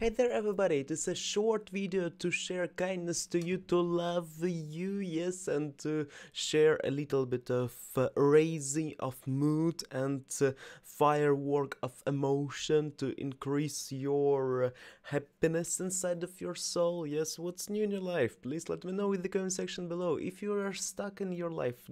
Hey there everybody, it is a short video to share kindness to you, to love you, yes, and to share a little bit of uh, raising of mood and uh, firework of emotion to increase your uh, happiness inside of your soul. Yes, what's new in your life? Please let me know in the comment section below. If you are stuck in your life,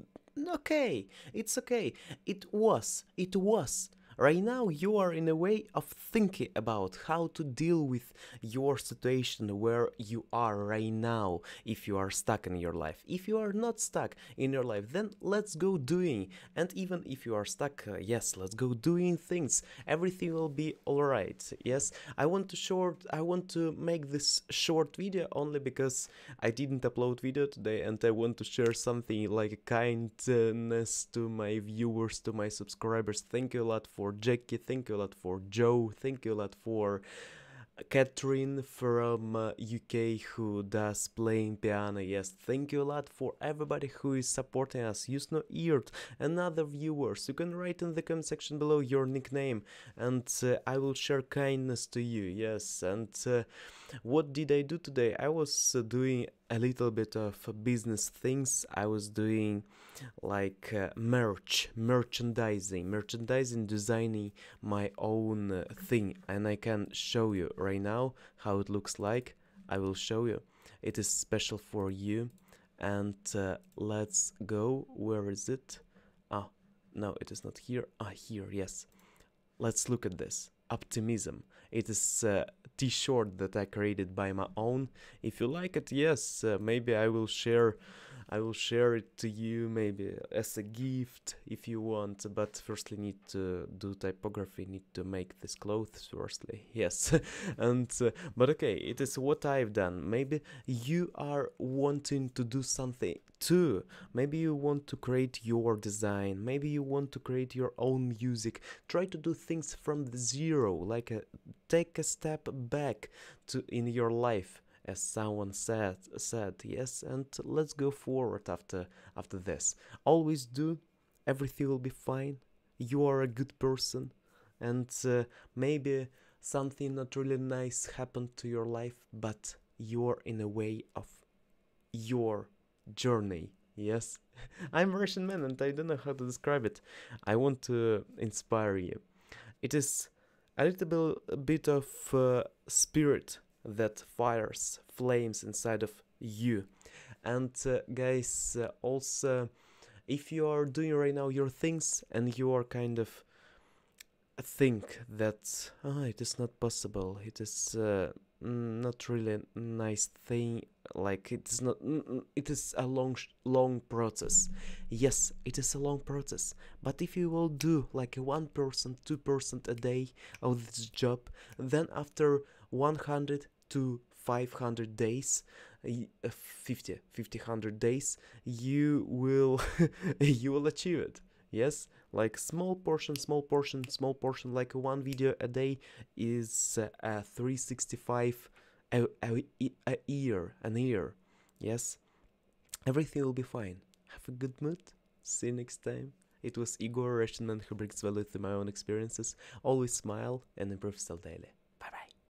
okay, it's okay. It was, it was Right now, you are in a way of thinking about how to deal with your situation where you are right now if you are stuck in your life. If you are not stuck in your life, then let's go doing. And even if you are stuck, uh, yes, let's go doing things. Everything will be alright. Yes, I want to short I want to make this short video only because I didn't upload video today and I want to share something like kindness to my viewers, to my subscribers. Thank you a lot for for Jackie, thank you a lot for Joe, thank you a lot for Catherine from uh, UK who does playing piano. Yes, thank you a lot for everybody who is supporting us. Use no eared and other viewers. You can write in the comment section below your nickname and uh, I will share kindness to you. Yes, and uh, what did I do today? I was uh, doing a little bit of business things. I was doing like uh, merch, merchandising, merchandising, designing my own uh, thing, and I can show you right now how it looks like. I will show you. It is special for you, and uh, let's go. Where is it? Ah, no, it is not here. Ah, here. Yes. Let's look at this optimism. It is a t-shirt that I created by my own. If you like it, yes, uh, maybe I will share I will share it to you maybe as a gift if you want, but firstly need to do typography, need to make this clothes firstly, yes. and uh, but okay, it is what I've done. Maybe you are wanting to do something too. Maybe you want to create your design, maybe you want to create your own music. Try to do things from the zero, like a, take a step back to in your life as someone said said yes and let's go forward after after this. Always do. Everything will be fine. You are a good person. And uh, maybe something not really nice happened to your life but you're in a way of your journey. Yes. I'm russian man and i don't know how to describe it. I want to inspire you. It is a little bit of uh, spirit that fires flames inside of you. And uh, guys uh, also if you are doing right now your things and you are kind of think that oh, it is not possible. It is uh, not really a nice thing. Like it's not it is a long long process. Yes it is a long process. But if you will do like a 1% 2% a day of this job then after 100 to 500 days uh, 50 50 100 days you will you will achieve it. Yes? Like small portion small portion small portion like one video a day is uh, a 365 a, a, a year an year. Yes? Everything will be fine. Have a good mood. See you next time. It was Igor Russian brings value to my own experiences. Always smile and improve still daily.